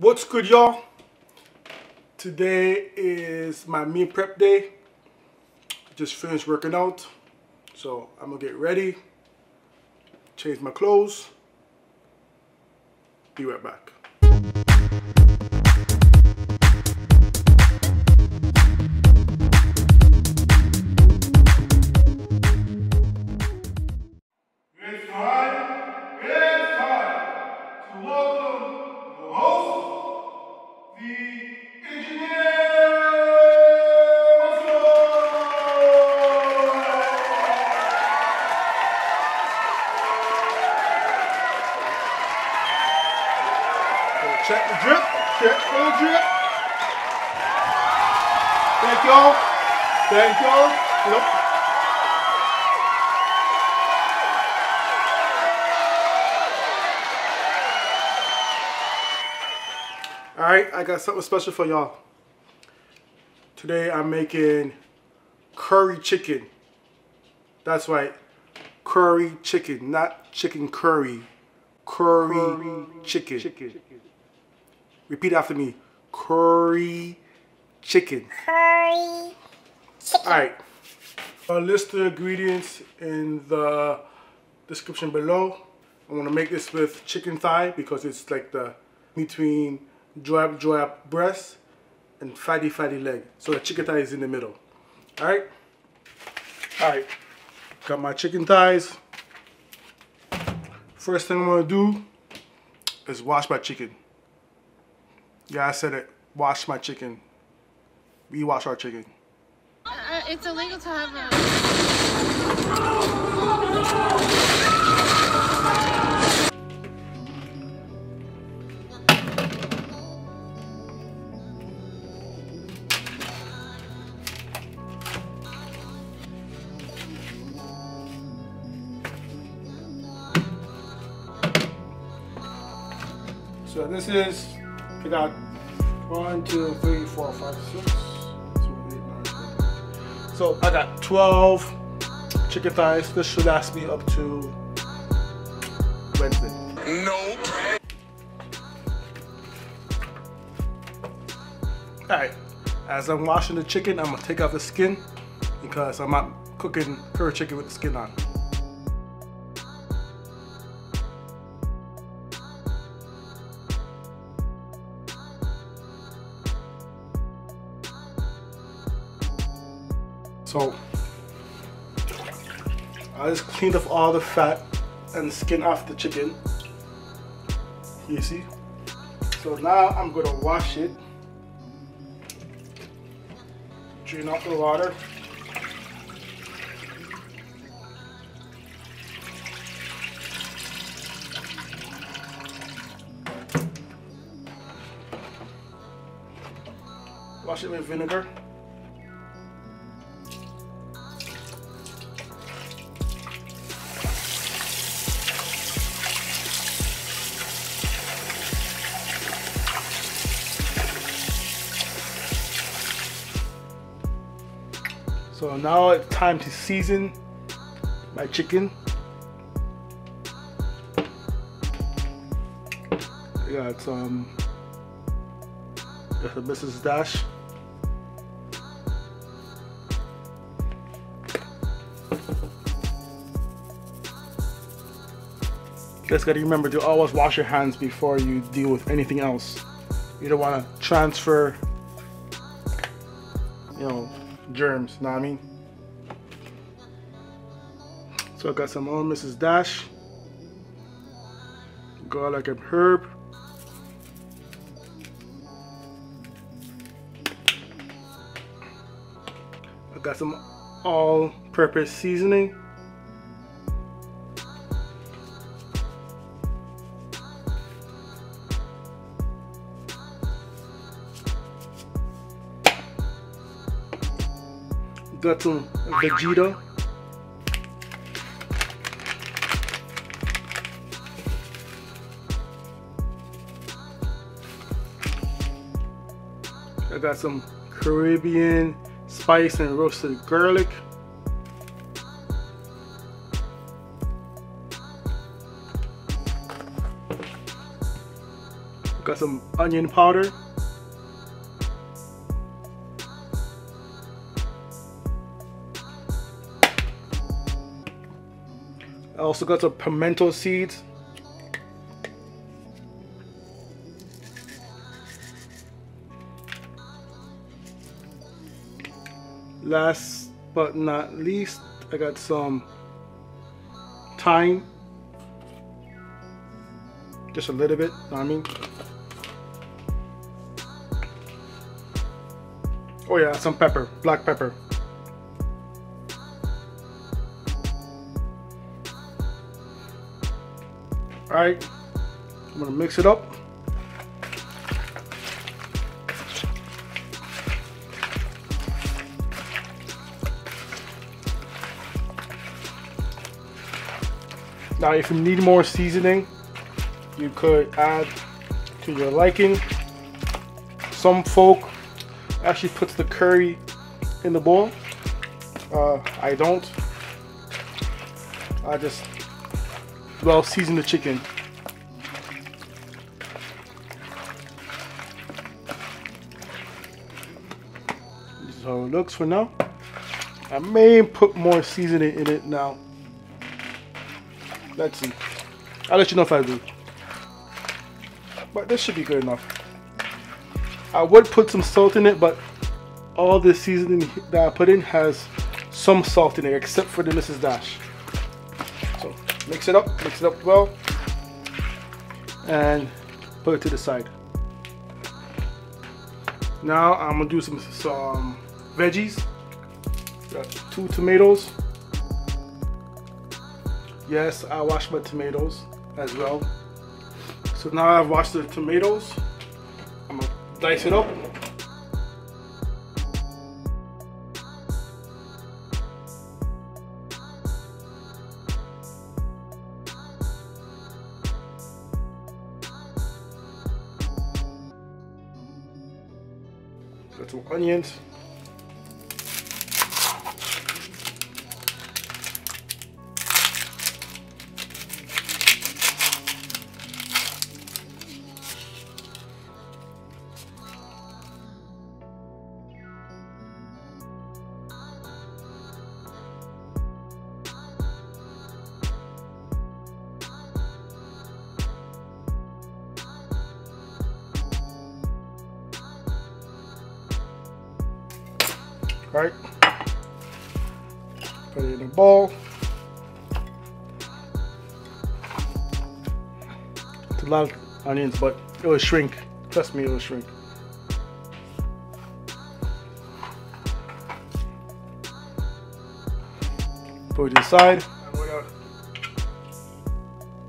What's good, y'all? Today is my meal prep day. Just finished working out. So I'm gonna get ready, change my clothes, be right back. Check the drip, check for the drip. Thank y'all, thank y'all. Nope. All right, I got something special for y'all. Today I'm making curry chicken. That's right, curry chicken, not chicken curry. Curry, chicken chicken. Repeat after me. Curry chicken. curry chicken. All right. I'll list the ingredients in the description below. I want to make this with chicken thigh because it's like the between drop drop breast and fatty fatty leg. So the chicken thigh is in the middle. All right. All right. Got my chicken thighs. First thing I'm gonna do is wash my chicken. Yeah, I said it. Wash my chicken. We wash our chicken. Uh, it's illegal to have a. So this is, I got one, two, three, four, five, six. So I got 12 chicken thighs. This should last me up to Wednesday. Nope. Alright, as I'm washing the chicken, I'm gonna take off the skin because I'm not cooking curry chicken with the skin on. So, I just cleaned off all the fat and skin off the chicken. You see? So now I'm gonna wash it. Drain off the water. Wash it with vinegar. So now it's time to season my chicken. I got some Mrs. Dash. Guys gotta remember to always wash your hands before you deal with anything else. You don't wanna transfer you know, germs, know what I mean? So I got some old Mrs. Dash, garlic and herb. I got some all-purpose seasoning. Got some Vegeta. I got some Caribbean spice and roasted garlic. Got some onion powder. I also got some pimento seeds. Last but not least, I got some thyme. Just a little bit, I mean. Oh yeah, some pepper, black pepper. Alright, I'm gonna mix it up. Now if you need more seasoning, you could add to your liking. Some folk actually puts the curry in the bowl. Uh, I don't. I just well season the chicken. This is how it looks for now. I may put more seasoning in it now. Let's see. I'll let you know if I do. But this should be good enough. I would put some salt in it, but all the seasoning that I put in has some salt in it, except for the Mrs. Dash. Mix it up, mix it up well, and put it to the side. Now I'm gonna do some some veggies. Got two tomatoes. Yes, I washed my tomatoes as well. So now I've washed the tomatoes. I'm gonna dice it up. Some onions. Right? Put it in a bowl. It's a lot of onions, but it will shrink. Trust me, it will shrink. Put it aside. I'm gonna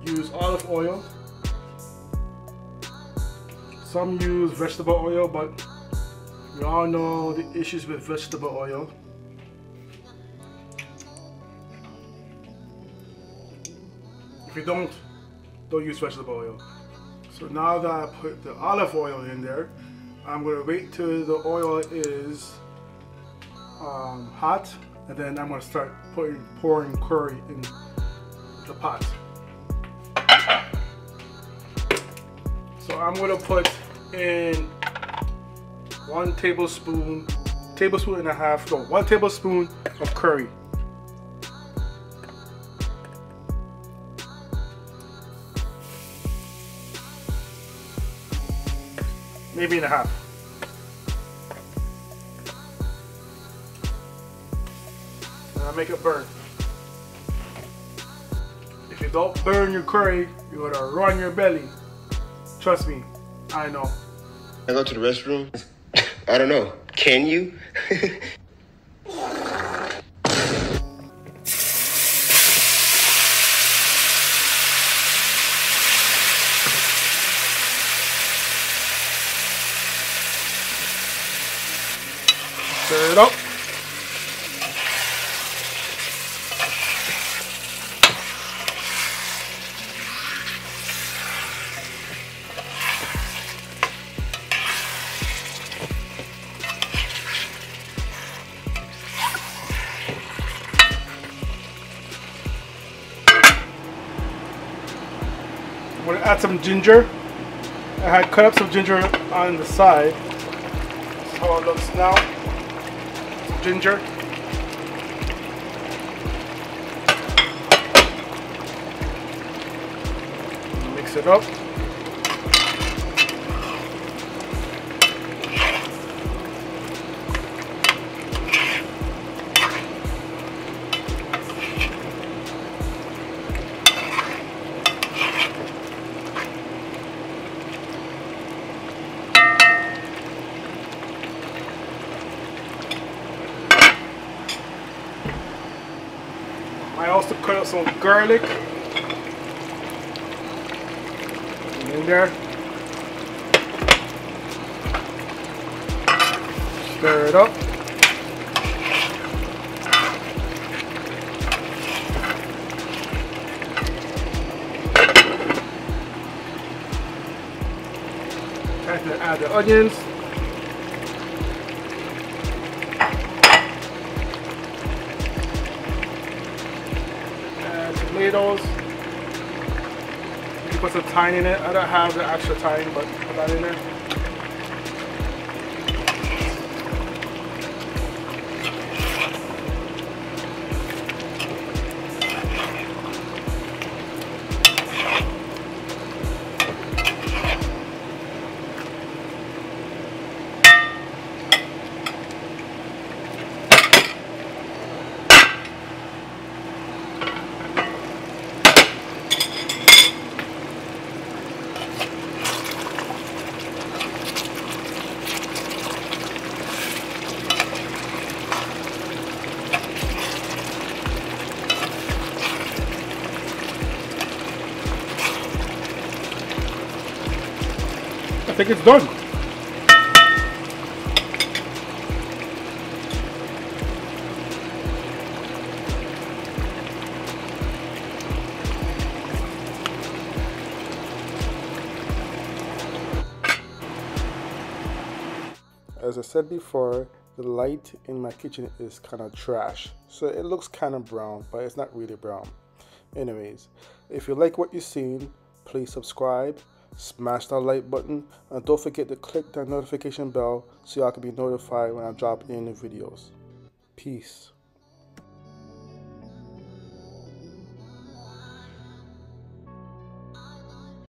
use olive oil. Some use vegetable oil, but we all know the issues with vegetable oil. If you don't, don't use vegetable oil. So now that I put the olive oil in there, I'm gonna wait till the oil is um, hot, and then I'm gonna start putting pouring curry in the pot. So I'm gonna put in one tablespoon, tablespoon and a half, no, one tablespoon of curry. Maybe and a half. And I make it burn. If you don't burn your curry, you're gonna run your belly. Trust me, I know. I go to the restroom. I don't know. Can you? Stir it up. I'm gonna add some ginger. I had cut up some ginger on the side. This is how it looks now. Ginger. Mix it up. Some garlic. In there. Stir it up. Time to add the onions. Tomatoes. You put some thyme in it. I don't have the extra thyme, but put that in there. Think it's done. As I said before, the light in my kitchen is kind of trash. So it looks kind of brown, but it's not really brown. Anyways, if you like what you've seen, please subscribe, smash that like button, and don't forget to click that notification bell so y'all can be notified when I drop any new videos. Peace.